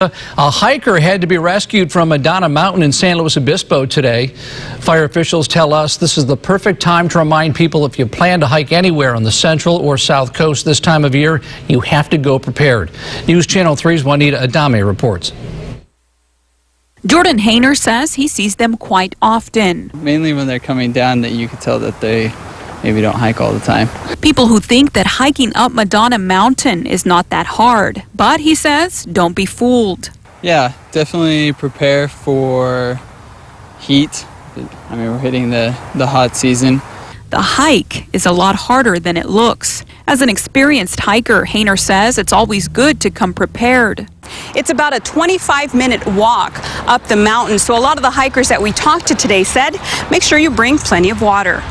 A hiker had to be rescued from Madonna Mountain in San Luis Obispo today. Fire officials tell us this is the perfect time to remind people if you plan to hike anywhere on the central or south coast this time of year, you have to go prepared. News Channel 3's Juanita Adame reports. Jordan Hayner says he sees them quite often. Mainly when they're coming down that you can tell that they maybe don't hike all the time. People who think that hiking up Madonna Mountain is not that hard. But he says, don't be fooled. Yeah, definitely prepare for heat. I mean, we're hitting the, the hot season. The hike is a lot harder than it looks. As an experienced hiker, Hayner says it's always good to come prepared. It's about a 25 minute walk up the mountain, so a lot of the hikers that we talked to today said make sure you bring plenty of water.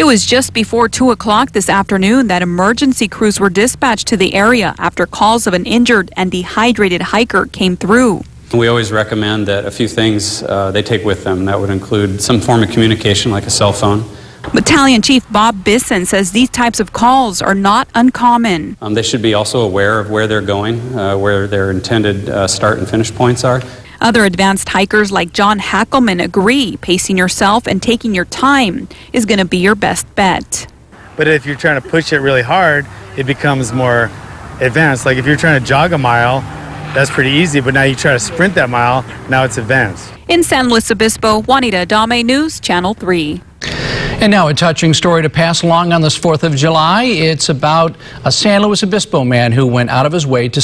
It was just before 2 o'clock this afternoon that emergency crews were dispatched to the area after calls of an injured and dehydrated hiker came through. We always recommend that a few things uh, they take with them. That would include some form of communication like a cell phone. Battalion Chief Bob Bisson says these types of calls are not uncommon. Um, they should be also aware of where they're going, uh, where their intended uh, start and finish points are. Other advanced hikers like John Hackelman agree pacing yourself and taking your time is going to be your best bet. But if you're trying to push it really hard, it becomes more advanced. Like if you're trying to jog a mile, that's pretty easy, but now you try to sprint that mile, now it's advanced. In San Luis Obispo, Juanita Adame News, Channel 3. And now a touching story to pass along on this 4th of July. It's about a San Luis Obispo man who went out of his way to